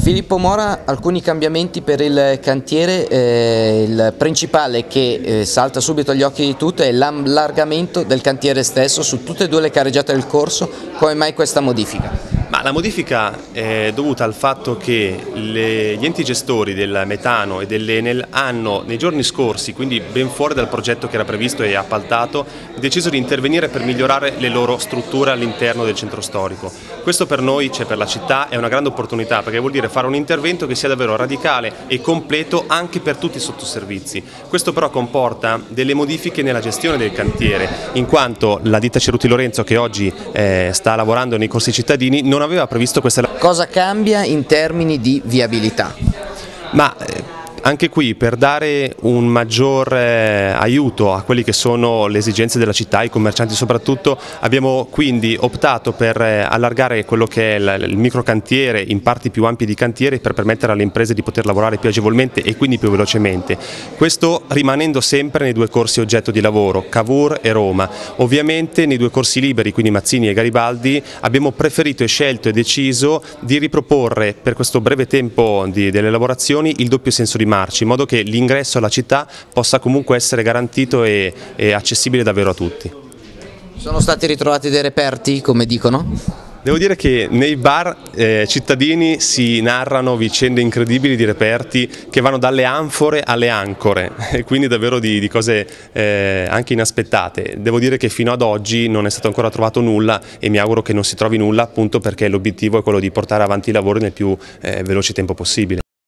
Filippo Mora, alcuni cambiamenti per il cantiere, eh, il principale che eh, salta subito agli occhi di tutti è l'allargamento del cantiere stesso su tutte e due le careggiate del corso, come mai questa modifica? Ma la modifica è dovuta al fatto che le, gli enti gestori del metano e dell'Enel hanno nei giorni scorsi, quindi ben fuori dal progetto che era previsto e appaltato, deciso di intervenire per migliorare le loro strutture all'interno del centro storico. Questo per noi, cioè per la città, è una grande opportunità perché vuol dire fare un intervento che sia davvero radicale e completo anche per tutti i sottoservizi. Questo però comporta delle modifiche nella gestione del cantiere, in quanto la ditta Ceruti Lorenzo che oggi eh, sta lavorando nei corsi cittadini non non aveva previsto questa... Cosa cambia in termini di viabilità? Ma eh, anche qui per dare un maggior eh, aiuto a quelle che sono le esigenze della città, i commercianti soprattutto, abbiamo quindi optato per eh, allargare quello che è il, il microcantiere in parti più ampie di cantiere per permettere alle imprese di poter lavorare più agevolmente e quindi più velocemente. Questo rimanendo sempre nei due corsi oggetto di lavoro, Cavour e Roma. Ovviamente nei due corsi liberi, quindi Mazzini e Garibaldi, abbiamo preferito e scelto e deciso di riproporre per questo breve tempo di, delle lavorazioni il doppio senso di marcia, in modo che l'ingresso alla città possa comunque essere garantito e, e accessibile davvero a tutti. Sono stati ritrovati dei reperti, come dicono? Devo dire che nei bar eh, cittadini si narrano vicende incredibili di reperti che vanno dalle anfore alle ancore e quindi davvero di, di cose eh, anche inaspettate. Devo dire che fino ad oggi non è stato ancora trovato nulla e mi auguro che non si trovi nulla appunto perché l'obiettivo è quello di portare avanti i lavori nel più eh, veloce tempo possibile.